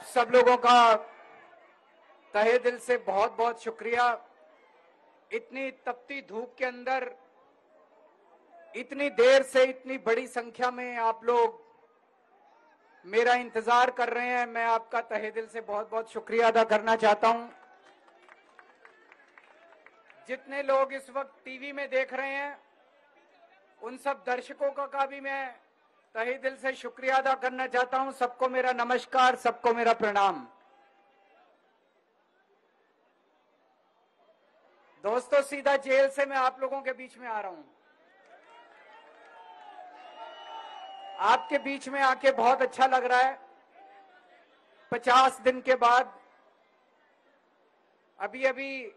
आप सब लोगों का तहे दिल से बहुत बहुत शुक्रिया। इतनी तपती धूप के अंदर इतनी देर से इतनी बड़ी संख्या में आप लोग मेरा इंतज़ार कर रहे हैं। मैं आपका तहे दिल से बहुत बहुत शुक्रिया अदा करना चाहता हूँ। जितने लोग इस वक्त टीवी में देख रहे हैं उन सब दर्शकों का, का भी मैं तहे दिल से शुक्रिया अदा करना चाहता हूँ। सबको मेरा नमस्कार, सबको मेरा प्रणाम। दोस्तों, सीधा जेल से मैं आप लोगों के बीच में आ रहा हूँ। आपके बीच में आके बहुत अच्छा लग रहा है। पचास दिन के बाद अभी अभी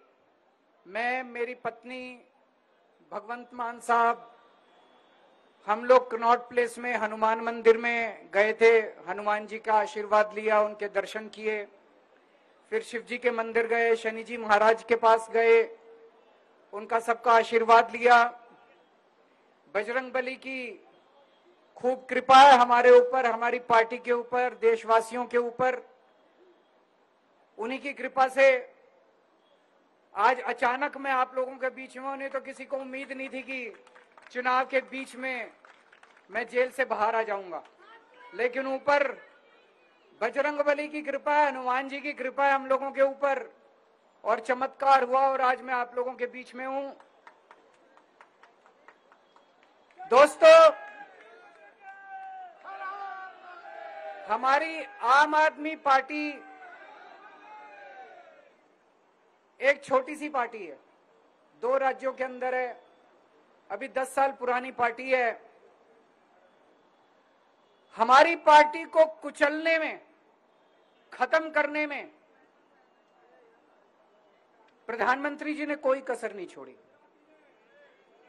मैं, मेरी पत्नी भगवंत मान साहब हम लोग कनॉट प्लेस में हनुमान मंदिर में गए थे, हनुमान जी का आशीर्वाद लिया, उनके दर्शन किए। फिर शिव जी के मंदिर गए, शनि जी महाराज के पास गए, उनका सबका आशीर्वाद लिया। बजरंग बली की खूब कृपा है हमारे ऊपर, हमारी पार्टी के ऊपर, देशवासियों के ऊपर। उन्हीं की कृपा से आज अचानक मैं आप लोगों के बीच में उन्हें तो किसी को उम्मीद नहीं थी कि चुनाव के बीच में मैं जेल से बाहर आ जाऊँगा। लेकिन ऊपर बजरंग बली की कृपा है हनुमान जी की कृपा है हम लोगों के ऊपर और चमत्कार हुआ और आज मैं आप लोगों के बीच में हूँ। दोस्तों, हमारी आम आदमी पार्टी एक छोटी सी पार्टी है। दो राज्यों के अंदर है अभी दस साल पुरानी पार्टी है। हमारी पार्टी को कुचलने में, खत्म करने में प्रधानमंत्री जी ने कोई कसर नहीं छोड़ी।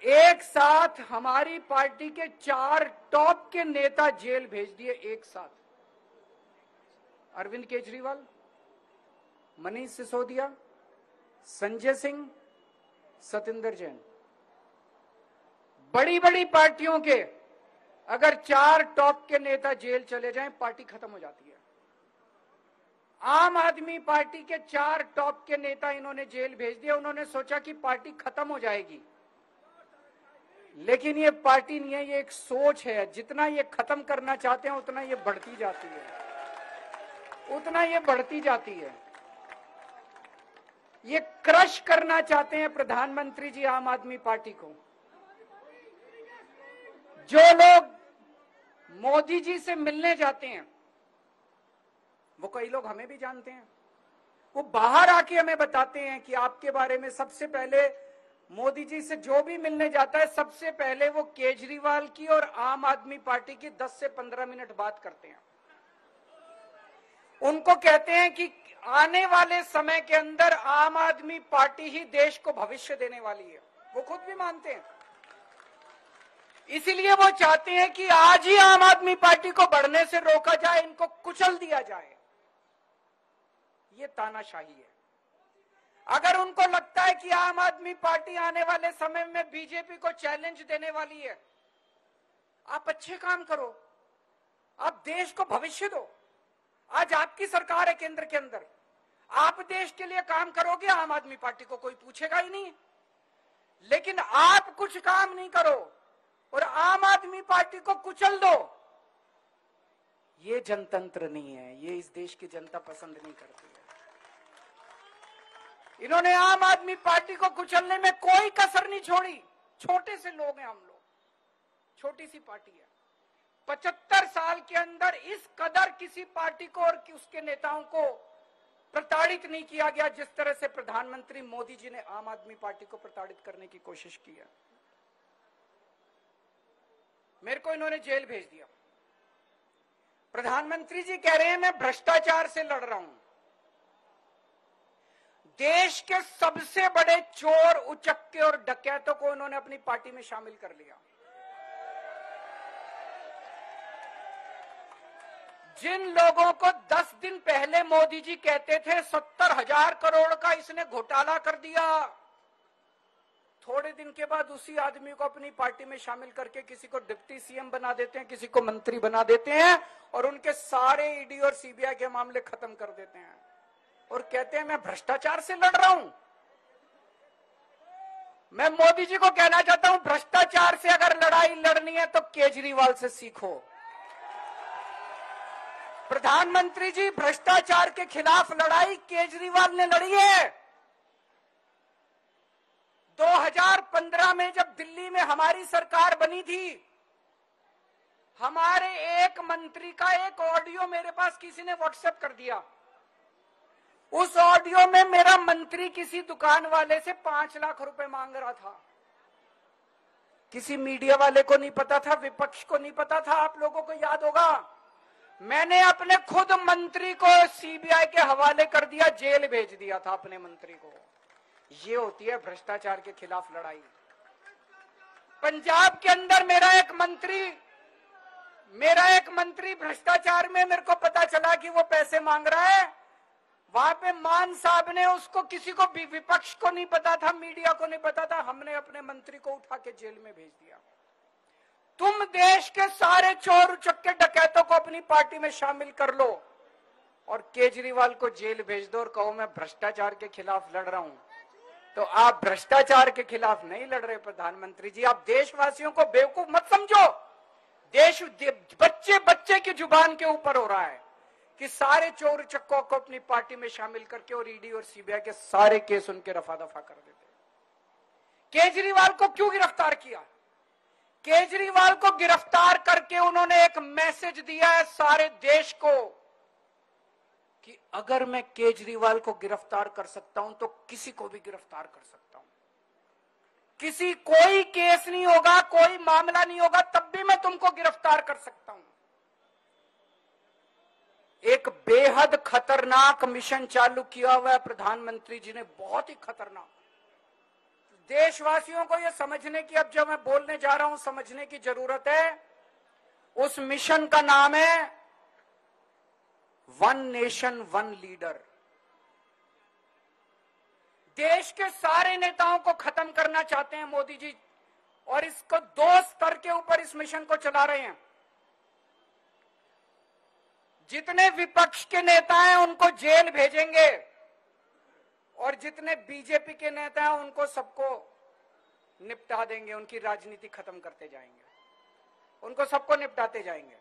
एक साथ हमारी पार्टी के चार टॉप के नेता जेल भेज दिए एक साथ। अरविंद केजरीवाल, मनीष सिसोदिया, संजय सिंह, सतिंदर जैन। बड़ी बड़ी पार्टियों के अगर चार टॉप के नेता जेल चले जाएँ, पार्टी खत्म हो जाती है। आम आदमी पार्टी के चार टॉप के नेता इन्होंने जेल भेज दिया, उन्होंने सोचा कि पार्टी खत्म हो जाएगी। लेकिन ये पार्टी नहीं है, ये एक सोच है। जितना ये खत्म करना चाहते हैं, उतना ये बढ़ती जाती है। उतना ये बढ़ती जाती है। ये क्रश करना चाहते हैं प्रधानमंत्री जी आम आदमी पार्टी को। जो लोग मोदी जी से मिलने जाते हैं, वो कई लोग हमें भी जानते हैं। वो बाहर आके हमें बताते हैं कि आपके बारे में सबसे पहले मोदी जी से जो भी मिलने जाता है, सबसे पहले वो केजरीवाल की और आम आदमी पार्टी की 10 से 15 मिनट बात करते हैं। उनको कहते हैं कि आने वाले समय के अंदर आम आदमी पार्टी ही देश को भविष्य देने वाली है। वो खुद भी मानते हैं। इसीलिए वो चाहते हैं कि आज ही आम आदमी पार्टी को बढ़ने से रोका जाए, इनको कुचल दिया जाए। ये तानाशाही है। अगर उनको लगता है कि आम आदमी पार्टी आने वाले समय में बीजेपी को चैलेंज देने वाली है, आप अच्छे काम करो। आप देश को भविष्य दो। आज आपकी सरकार है केंद्र के अंदर। आप देश के लिए काम करोगे, आम आदमी पार्टी को कोई पूछेगा ही नहीं। लेकिन आप कुछ काम नहीं करो। और आम आदमी पार्टी को कुचल दो। ये जनतंत्र नहीं है, ये इस देश की जनता पसंद नहीं करती है। इन्होंने आम आदमी पार्टी को कुचलने में कोई कसर नहीं छोड़ी। छोटे से लोग हैं हम लोग। छोटी सी पार्टी है। पचहत्तर साल के अंदर इस कदर किसी पार्टी को और उसके नेताओं को प्रताड़ित नहीं किया गया, जिस तरह से प्रधानमंत्री मोदी जी ने आम आदमी पार्टी को प्रताड़ित करने की कोशिश की है। मेरे को इन्होंने जेल भेज दिया। प्रधानमंत्री जी कह रहे हैं, मैं भ्रष्टाचार से लड़ रहा हूँ। देश के सबसे बड़े चोर, उचक्के और डकैतों को उन्होंने अपनी पार्टी में शामिल कर लिया। जिन लोगों को 10 दिन पहले मोदी जी कहते थे, सत्तर हज़ार करोड़ का इसने घोटाला कर दिया। थोड़े दिन के बाद उसी आदमी को अपनी पार्टी में शामिल करके किसी को डिप्टी सीएम बना देते हैं, किसी को मंत्री बना देते हैं और उनके सारे ईडी और सीबीआई के मामले खत्म कर देते हैं। और कहते हैं, मैं भ्रष्टाचार से लड़ रहा हूँ। मैं मोदी जी को कहना चाहता हूँ, भ्रष्टाचार से अगर लड़ाई लड़नी है तो केजरीवाल से सीखो। प्रधानमंत्री जी, भ्रष्टाचार के खिलाफ लड़ाई केजरीवाल ने लड़ी है। 2015 में जब दिल्ली में हमारी सरकार बनी थी, हमारे एक मंत्री का एक ऑडियो मेरे पास किसी ने व्हाट्सएप कर दिया। उस ऑडियो में मेरा मंत्री किसी दुकान वाले से पाँच लाख रुपए मांग रहा था। किसी मीडिया वाले को नहीं पता था, विपक्ष को नहीं पता था, आप लोगों को याद होगा। मैंने अपने खुद मंत्री को सीबीआई के हवाले कर दिया, जेल भेज दिया था अपने मंत्री को। ये होती है भ्रष्टाचार के खिलाफ लड़ाई। पंजाब के अंदर मेरा एक मंत्री, मेरा एक मंत्री भ्रष्टाचार में मेरे को पता चला कि वो पैसे मांग रहा है। वहाँ पे मान साहब ने उसको, किसी को विपक्ष को नहीं पता था, मीडिया को नहीं पता था, हमने अपने मंत्री को उठा के जेल में भेज दिया। तुम देश के सारे चोर चक्के डकैतों को अपनी पार्टी में शामिल कर लो और केजरीवाल को जेल भेज दो और कहो, मैं भ्रष्टाचार के खिलाफ लड़ रहा हूँ। तो आप भ्रष्टाचार के खिलाफ नहीं लड़ रहे प्रधानमंत्री जी। आप देशवासियों को बेवकूफ़ मत समझो। देश दे, बच्चे बच्चे की ज़ुबान के ऊपर हो रहा है कि सारे चोर चक्कों को अपनी पार्टी में शामिल करके और ईडी और सीबीआई के सारे केस उनके रफा दफ़ा कर देते केजरीवाल को क्यों गिरफ़्तार किया? केजरीवाल को गिरफ़्तार करके उन्होंने एक मैसेज दिया है सारे देश को। कि अगर मैं केजरीवाल को गिरफ़्तार कर सकता हूँ तो किसी को भी गिरफ़्तार कर सकता हूँ। किसी कोई केस नहीं होगा, कोई मामला नहीं होगा, तब भी मैं तुमको गिरफ़्तार कर सकता हूँ। एक बेहद खतरनाक मिशन चालू किया हुआ है, प्रधानमंत्री जी ने, बहुत ही खतरनाक। देशवासियों को यह समझने की, अब जब मैं बोलने जा रहा हूँ, समझने की ज़रूरत है, उस मिशन का नाम है वन नेशन वन लीडर देश के सारे नेताओं को खत्म करना चाहते हैं मोदी जी और इसको दो स्तर के ऊपर इस मिशन को चला रहे हैं। जितने विपक्ष के नेता हैं, उनको जेल भेजेंगे और जितने बीजेपी के नेता हैं, उनको सबको निपटा देंगे, उनकी राजनीति खत्म करते जाएँगे। उनको सबको निपटाते जाएँगे।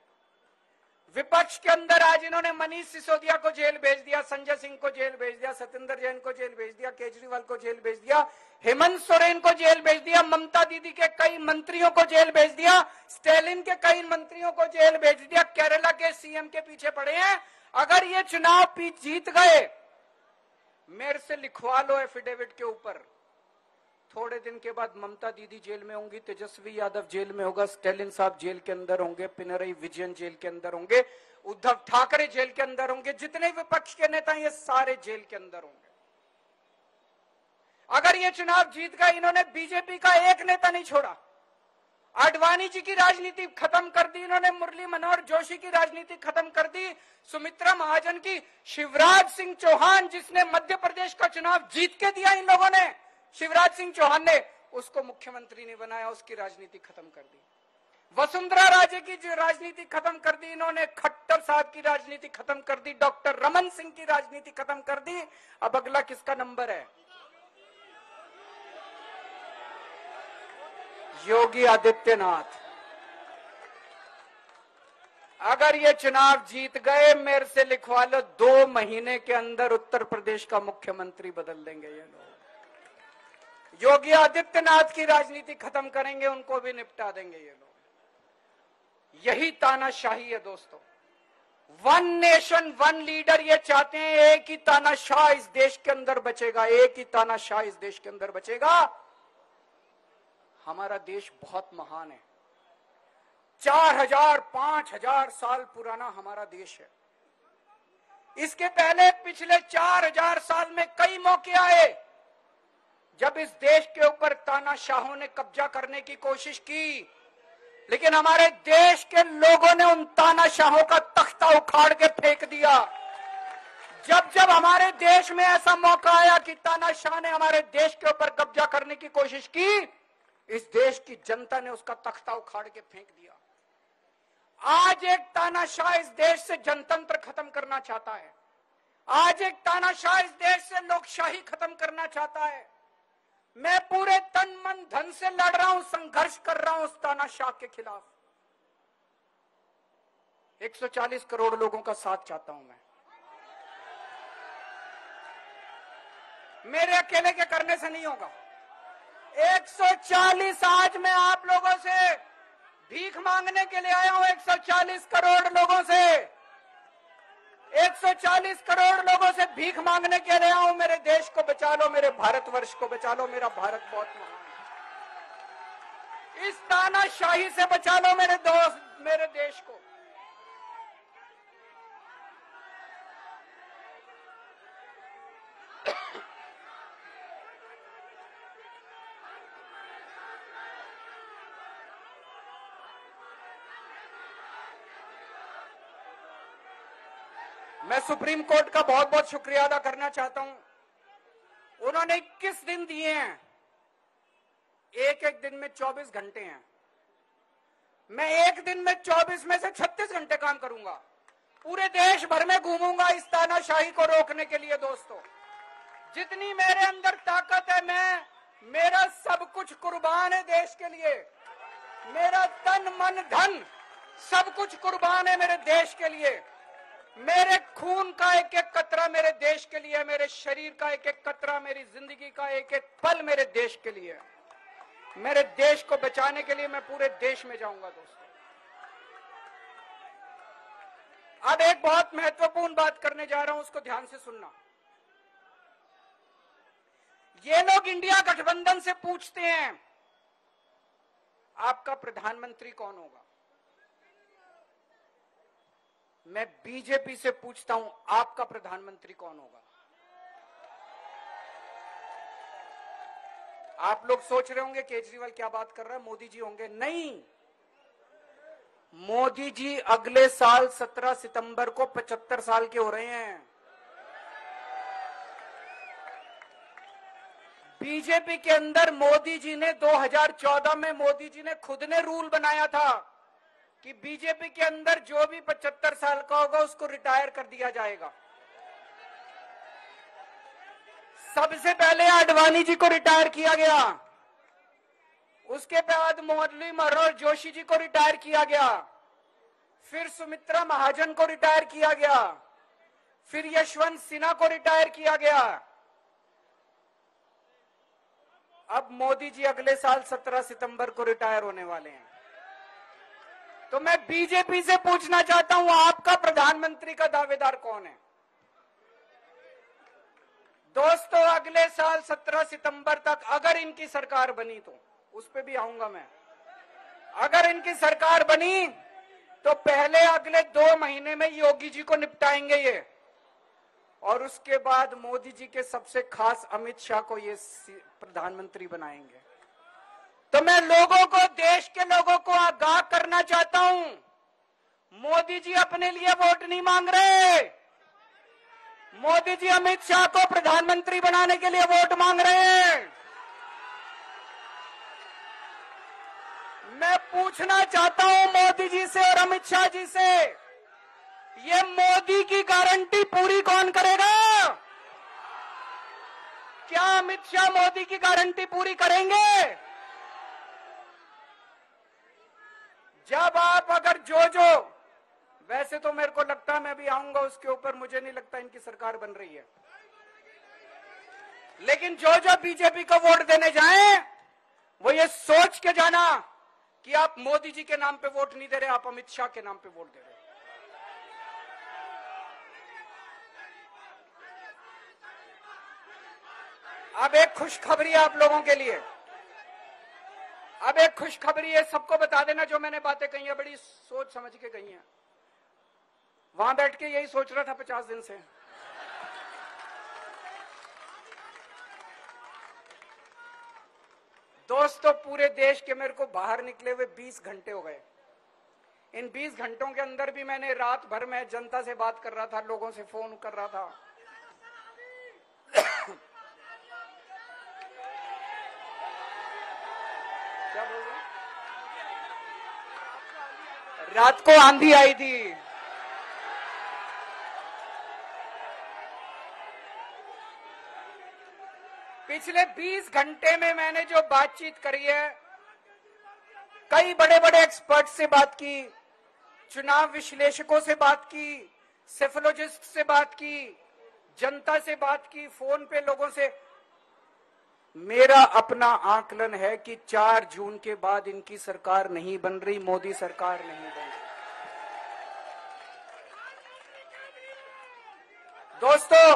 विपक्ष के अंदर आज इन्होंने मनीष सिसोदिया को जेल भेज दिया, संजय सिंह को जेल भेज दिया सत्येंद्र जैन को जेल भेज दिया, केजरीवाल को जेल भेज दिया, हेमंत सोरेन को जेल भेज दिया, ममता दीदी के कई मंत्रियों को जेल भेज दिया, स्टेलिन के कई मंत्रियों को जेल भेज दिया, केरला के सीएम के पीछे पड़े हैं। अगर ये चुनाव जीत गए, मेरे से लिखवा लो एफिडेविट के ऊपर। थोड़े दिन के बाद ममता दीदी जेल में होंगी, तेजस्वी यादव जेल में होगा, स्टेलिन साहब जेल के अंदर होंगे, पिनरई विजयन जेल के अंदर होंगे, उद्धव ठाकरे जेल के अंदर होंगे, जितने विपक्ष के नेता ये सारे जेल के अंदर होंगे। अगर ये चुनाव जीत गए, इन्होंने बीजेपी का एक नेता नहीं छोड़ा। आडवाणी जी की राजनीति खत्म कर दी, इन्होंने मुरली मनोहर जोशी की राजनीति खत्म कर दी, सुमित्रा महाजन की, शिवराज सिंह चौहान जिसने मध्य प्रदेश का चुनाव जीत के दिया इन लोगों ने। शिवराज सिंह चौहान ने उसको मुख्यमंत्री ने बनाया, उसकी राजनीति खत्म कर दी। वसुंधरा राजे की जो राजनीति खत्म कर दी, इन्होंने खट्टर साहब की राजनीति खत्म कर दी, डॉक्टर रमन सिंह की राजनीति खत्म कर दी। अब अगला किसका नंबर है? योगी आदित्यनाथ। अगर ये चुनाव जीत गए, मेरे से लिखवा लो, दो महीने के अंदर उत्तर प्रदेश का मुख्यमंत्री बदल देंगे ये लोग। योगी आदित्यनाथ की राजनीति खत्म करेंगे, उनको भी निपटा देंगे ये लोग। यही तानाशाही है दोस्तों। वन नेशन वन लीडर ये चाहते हैं, एक ही तानाशाह इस देश के अंदर बचेगा, एक ही तानाशाह इस देश के अंदर बचेगा। हमारा देश बहुत महान है। चार हज़ार, पाँच हज़ार साल पुराना हमारा देश है। इसके पहले पिछले चार हज़ार साल में कई मौके आए। जब इस देश के ऊपर तानाशाहों ने कब्जा करने की कोशिश की, लेकिन हमारे देश के लोगों ने उन तानाशाहों का तख्ता उखाड़ के फेंक दिया। जब जब हमारे देश में ऐसा मौका आया कि तानाशाह ने हमारे देश के ऊपर कब्जा करने की कोशिश की, इस देश की जनता ने उसका तख्ता उखाड़ के फेंक दिया। आज एक तानाशाह इस देश से जनतंत्र खत्म करना चाहता है। आज एक तानाशाह इस देश से लोकशाही खत्म करना चाहता है। मैं पूरे तन मन धन से लड़ रहा हूँ, संघर्ष कर रहा हूँ उस तानाशाह के खिलाफ। 140 करोड़ लोगों का साथ चाहता हूँ मैं। मेरे अकेले के करने से नहीं होगा। 140 आज मैं आप लोगों से भीख मांगने के लिए आया हूँ 140 करोड़ लोगों से। 140 करोड़ लोगों से भीख मांगने के लिए आऊँ। मेरे देश को बचा लो मेरे भारतवर्ष को बचा लो मेरा भारत बहुत महान इस तानाशाही से बचा लो मेरे दोस्त, मेरे देश को। सुप्रीम कोर्ट का बहुत बहुत शुक्रिया अदा करना चाहता हूँ। उन्होंने 21 दिन दिए हैं। एक एक दिन में 24 घंटे हैं। मैं एक दिन में 24 में से 36 घंटे काम करूँगा। पूरे देश भर में घूमूँगा इस तानाशाही को रोकने के लिए, दोस्तों। जितनी मेरे अंदर ताकत है, मैं, मेरा सब कुछ कुर्बान है देश के लिए। मेरा तन, मन, धन, सब कुछ कुर्बान है मेरे देश के लिए। मेरे खून का एक एक कतरा मेरे देश के लिए मेरे शरीर का एक एक कतरा, मेरी ज़िंदगी का एक एक पल मेरे देश के लिए मेरे देश को बचाने के लिए मैं पूरे देश में जाऊँगा, दोस्तों। अब एक बहुत महत्वपूर्ण बात करने जा रहा हूँ, उसको ध्यान से सुनना। ये लोग इंडिया गठबंधन से पूछते हैं, आपका प्रधानमंत्री कौन होगा? मैं बीजेपी से पूछता हूँ, आपका प्रधानमंत्री कौन होगा? आप लोग सोच रहे होंगे केजरीवाल क्या बात कर रहा है? मोदी जी होंगे। नहीं। मोदी जी अगले साल 17 सितंबर को 75 साल के हो रहे हैं। बीजेपी के अंदर मोदी जी ने 2014 में मोदी जी ने खुद ने रूल बनाया था। कि बीजेपी के अंदर जो भी 75 साल का होगा, उसको रिटायर कर दिया जाएगा। सबसे पहले आडवाणी जी को रिटायर किया गया। उसके बाद मुरली मनोहर जोशी जी को रिटायर किया गया। फिर सुमित्रा महाजन को रिटायर किया गया। फिर यशवंत सिन्हा को रिटायर किया गया। अब मोदी जी अगले साल 17 सितंबर को रिटायर होने वाले हैं। तो मैं बीजेपी से पूछना चाहता हूँ, आपका प्रधानमंत्री का दावेदार कौन है? दोस्तों, अगले साल 17 सितंबर तक अगर इनकी सरकार बनी तो उस पर भी आऊँगा मैं। अगर इनकी सरकार बनी तो पहले अगले दो महीने में योगी जी को निपटाएँगे ये। और उसके बाद मोदी जी के सबसे खास अमित शाह को ये प्रधानमंत्री बनाएँगे। तो मैं लोगों को, देश के लोगों को आगाह करना चाहता हूँ। मोदी जी अपने लिए वोट नहीं मांग रहे। मोदी जी अमित शाह को प्रधानमंत्री बनाने के लिए वोट मांग रहे हैं। मैं पूछना चाहता हूँ मोदी जी से और अमित शाह जी से, ये मोदी की गारंटी पूरी कौन करेगा? क्या अमित शाह मोदी की गारंटी पूरी करेंगे? जब आप अगर जो जो वैसे तो मेरे को लगता है मैं भी आऊँगा उसके ऊपर, मुझे नहीं लगता इनकी सरकार बन रही है। लेकिन जो जो बीजेपी को वोट देने जाएँ, वो ये सोच के जाना कि आप मोदी जी के नाम पे वोट नहीं दे रहे, आप अमित शाह के नाम पे वोट दे रहे। अब एक खुशखबरी आप लोगों के लिए। अब एक खुशखबरी है, सबको बता देना जो मैंने बातें कही है, बड़ी सोच समझ के कही है। वहाँ बैठ के यही सोच रहा था पचास दिन से। दोस्तों, पूरे देश के मेरे को बाहर निकले हुए 20 घंटे हो गए। इन 20 घंटों के अंदर भी मैंने रात भर में जनता से बात कर रहा था, लोगों से फ़ोन कर रहा था क्या बोल रहे रात को आंधी आई थी। पिछले 20 घंटे में मैंने जो बातचीत करी है, कई बड़े बड़े एक्सपर्ट से बात की, चुनाव विश्लेषकों से बात की सेफोलॉजिस्ट से बात की, जनता से बात की फ़ोन पे लोगों से। मेरा अपना आकलन है कि 4 जून के बाद इनकी सरकार नहीं बन रही, मोदी सरकार नहीं बन रही। दोस्तों,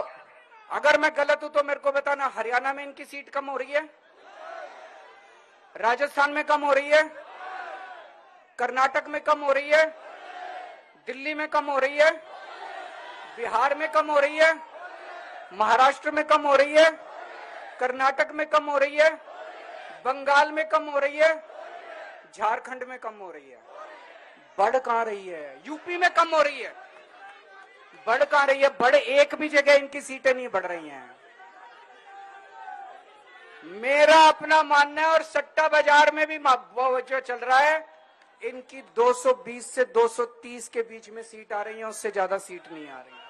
अगर मैं गलत हूँ तो मेरे को बताना, हरियाणा में इनकी सीट कम हो रही है? राजस्थान में कम हो रही है? कर्नाटक में कम हो रही है? दिल्ली में कम हो रही है? बिहार में कम हो रही है? महाराष्ट्र में कम हो रही है? कर्नाटक में कम हो रही है, बंगाल में कम हो रही है, झारखंड में कम हो रही है। बढ़ कहाँ रही है? यूपी में कम हो रही है। बढ़ कहाँ रही है? बढ़ एक भी जगह इनकी सीटें नहीं बढ़ रही हैं। मेरा अपना मानना है और सट्टा बाज़ार में भी जो चल रहा है, इनकी 220 से 230 के बीच में सीट आ रही है, उससे ज़्यादा सीट नहीं आ रही।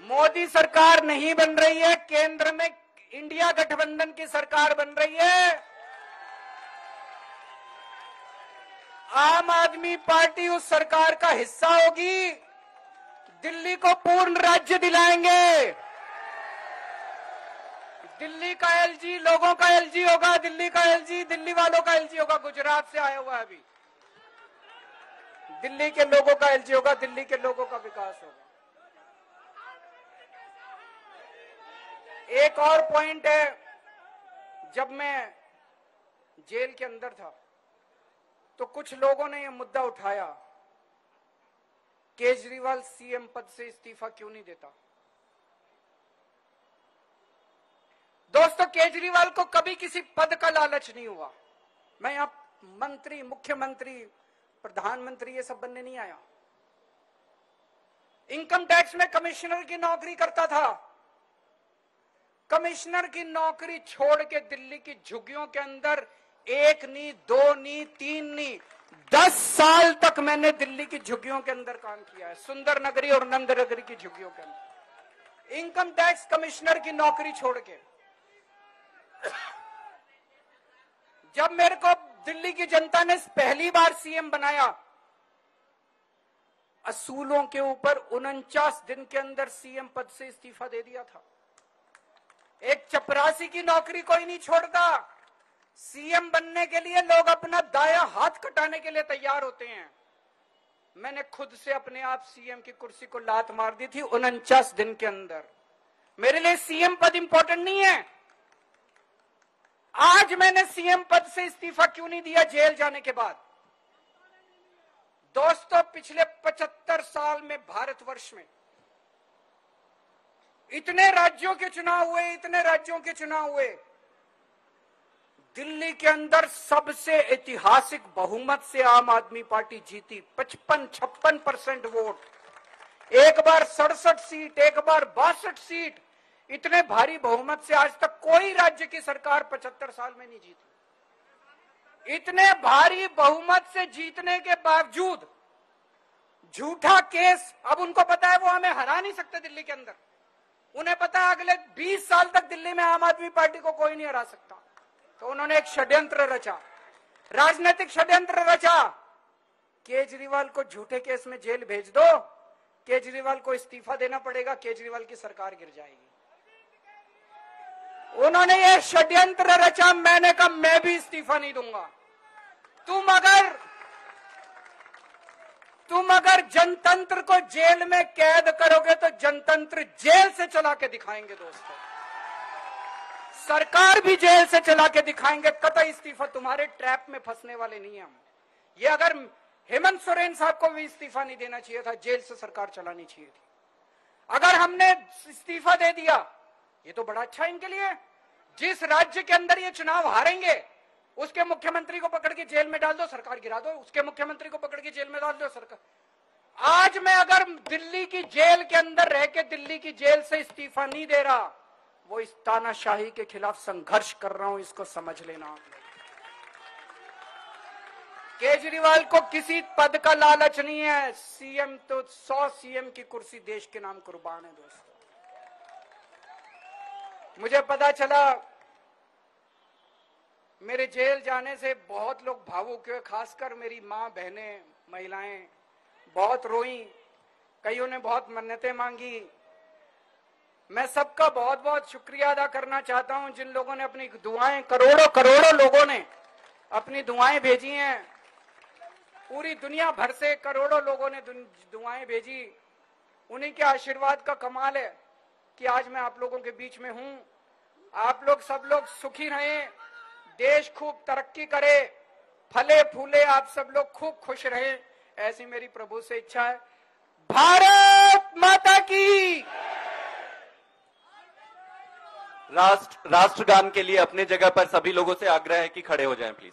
मोदी सरकार नहीं बन रही है, केंद्र में इंडिया गठबंधन की सरकार बन रही है। आम आदमी पार्टी उस सरकार का हिस्सा होगी। दिल्ली को पूर्ण राज्य दिलाएँगे। दिल्ली का एलजी, लोगों का एलजी होगा, दिल्ली का एलजी, दिल्ली वालों का एलजी होगा, गुजरात से आया हुआ है अभी। दिल्ली के लोगों का एलजी होगा, दिल्ली के लोगों का विकास होगा। एक और पॉइंट है, जब मैं जेल के अंदर था तो कुछ लोगों ने यह मुद्दा उठाया, केजरीवाल सीएम पद से इस्तीफा क्यों नहीं देता? दोस्तों, केजरीवाल को कभी किसी पद का लालच नहीं हुआ। मैं यहाँ मंत्री, मुख्यमंत्री, प्रधानमंत्री, ये सब बनने नहीं आया। इनकम टैक्स में कमिश्नर की नौकरी करता था। कमिश्नर की नौकरी छोड़ के दिल्ली की झुग्गियों के अंदर एक नी दो नी तीन नी दस साल तक मैंने दिल्ली की झुग्गियों के अंदर काम किया है। सुंदर नगरी और नंद नगरी की झुग्गियों के अंदर। इनकम टैक्स कमिश्नर की नौकरी छोड़ के। जब मेरे को दिल्ली की जनता ने पहली बार सीएम बनाया, असूलों के ऊपर उनचास दिन के अंदर सीएम पद से इस्तीफा दे दिया था। एक चपरासी की नौकरी कोई नहीं छोड़ता। सीएम बनने के लिए लोग अपना दाया हाथ कटाने के लिए तैयार होते हैं। मैंने खुद से अपने आप सीएम की कुर्सी को लात मार दी थी उनचास दिन के अंदर। मेरे लिए सीएम पद इंपॉर्टेंट नहीं है। आज मैंने सीएम पद से इस्तीफा क्यों नहीं दिया जेल जाने के बाद? दोस्तों, पिछले 75 साल में भारतवर्ष में इतने राज्यों के चुनाव हुए, इतने राज्यों के चुनाव हुए। दिल्ली के अंदर सबसे ऐतिहासिक बहुमत से आम आदमी पार्टी जीती, पचपन छप्पन परसेंट वोट। एक बार सड़सठ सीट, एक बार बासठ सीट। इतने भारी बहुमत से आज तक कोई राज्य की सरकार पचहत्तर साल में नहीं जीती। इतने भारी बहुमत से जीतने के बावजूद झूठा केस, अब उनको पता है वो हमें हरा नहीं सकते दिल्ली के अंदर। उन्हें पता है अगले 20 साल तक दिल्ली में आम आदमी पार्टी को कोई नहीं हरा सकता। तो उन्होंने एक षड्यंत्र रचा। राजनीतिक षड्यंत्र रचा। केजरीवाल को झूठे केस में जेल भेज दो। केजरीवाल को इस्तीफा देना पड़ेगा, केजरीवाल की सरकार गिर जाएगी। उन्होंने ये षड्यंत्र रचा, मैंने कहा, मैं भी इस्तीफा नहीं दूँगा। तुम अगर तुम अगर जनतंत्र को जेल में कैद करोगे तो जनतंत्र जेल से चला के दिखाएँगे दोस्तों। सरकार भी जेल से चला के दिखाएँगे, कतई इस्तीफा तुम्हारे ट्रैप में फंसने वाले नहीं है हम। ये अगर हेमंत सोरेन साहब को भी इस्तीफा नहीं देना चाहिए था, जेल से सरकार चलानी चाहिए थी। अगर हमने इस्तीफा दे दिया, ये तो बड़ा अच्छा इनके लिए जिस राज्य के अंदर ये चुनाव हारेंगे उसके मुख्यमंत्री को पकड़ के जेल में डाल दो, सरकार गिरा दो, उसके मुख्यमंत्री को पकड़ के जेल में डाल दो, सरकार। आज मैं अगर दिल्ली की जेल के अंदर रह के दिल्ली की जेल से इस्तीफा नहीं दे रहा, वो इस तानाशाही के खिलाफ संघर्ष कर रहा हूँ, इसको समझ लेना केजरीवाल को किसी पद का लालच नहीं है। सीएम तो सौ सीएम की कुर्सी देश के नाम कुर्बान है, दोस्तों। मुझे पता चला मेरे जेल जाने से बहुत लोग भावुक हुए, खासकर मेरी माँ, बहनें, महिलाएँ, बहुत रोई। कईयों ने बहुत मन्नतें मांगी। मैं सबका बहुत बहुत शुक्रिया अदा करना चाहता हूँ, जिन लोगों ने अपनी दुआएँ, करोड़ों करोड़ों लोगों ने अपनी दुआएँ भेजी हैं। पूरी दुनिया भर से करोड़ों लोगों ने दुआएँ भेजी। उन्हीं के आशीर्वाद का कमाल है कि आज मैं आप लोगों के बीच में हूँ। आप लोग सब लोग सुखी रहें। देश खूब तरक्की करे फले फूले आप सब लोग खूब खुश रहे ऐसी मेरी प्रभु से इच्छा है। भारत माता की। राष्ट्र राष्ट्रगान के लिए अपने जगह पर सभी लोगों से आग्रह है कि खड़े हो जाएँ प्लीज़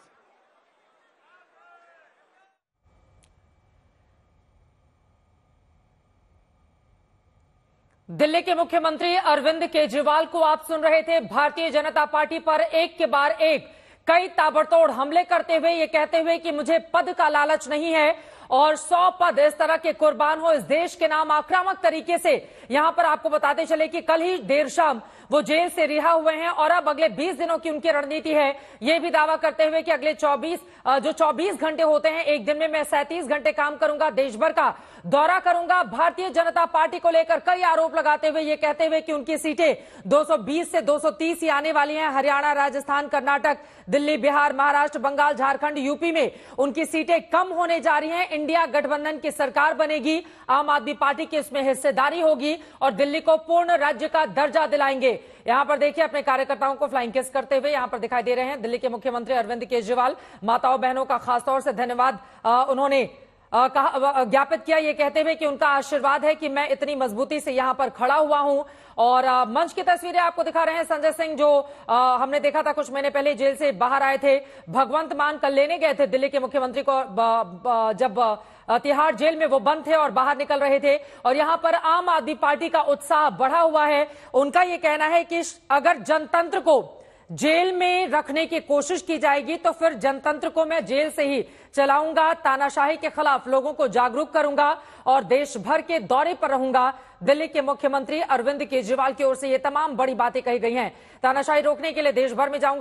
दिल्ली के मुख्यमंत्री अरविंद केजरीवाल को आप सुन रहे थे भारतीय जनता पार्टी पर एक के बाद एक। कई ताबड़तोड़ हमले करते हुए ये कहते हुए कि मुझे पद का लालच नहीं है। और सौ पद इस तरह के कुर्बान हो, इस देश के नाम आक्रामक तरीके से। यहाँ पर आपको बताते चले कि कल ही देर शाम वो जेल से रिहा हुए हैं और अब अगले 20 दिनों की उनकी रणनीति है। ये भी दावा करते हुए कि अगले 24 जो 24 घंटे होते हैं, एक दिन में मैं सैंतीस घंटे काम करूँगा देश भर का दौरा करूँगा। भारतीय जनता पार्टी को लेकर कई आरोप लगाते हुए ये कहते हुए कि उनकी सीटें 220 से 230 ही आने वाली हैं। हरियाणा, राजस्थान, कर्नाटक, दिल्ली, बिहार, महाराष्ट्र, बंगाल, झारखंड, यूपी में उनकी सीटें कम होने जा रही हैं। इंडिया गठबंधन की सरकार बनेगी, आम आदमी पार्टी की इसमें हिस्सेदारी होगी और दिल्ली को पूर्ण राज्य का दर्जा दिलाएँगे। यहाँ पर देखिए अपने कार्यकर्ताओं को फ्लाइंग किस करते हुए यहाँ पर दिखाई दे रहे हैं। दिल्ली के मुख्यमंत्री अरविंद केजरीवाल, माताओं बहनों का खासतौर से धन्यवाद उन्होंने कहा ज्ञापित किया। ये कहते हुए कि उनका आशीर्वाद है कि मैं इतनी मजबूती से यहाँ पर खड़ा हुआ हूँ। और मंच की तस्वीरें आपको दिखा रहे हैं संजय सिंह, जो हमने देखा था कुछ महीने पहले जेल से बाहर आए थे। भगवंत मान कल लेने गए थे दिल्ली के मुख्यमंत्री को जब तिहाड़ जेल में वो बंद थे और बाहर निकल रहे थे। और यहाँ पर आम आदमी पार्टी का उत्साह बढ़ा हुआ है। उनका यह कहना है कि अगर जनतंत्र को जेल में रखने की कोशिश की जाएगी तो फिर जनतंत्र को मैं जेल से ही चलाऊँगा, तानाशाही के खिलाफ लोगों को जागरूक करूँगा और देश भर के दौरे पर रहूँगा। दिल्ली के मुख्यमंत्री अरविंद केजरीवाल की ओर से ये तमाम बड़ी बातें कही गई हैं। तानाशाही रोकने के लिए देश भर में जाऊँगा।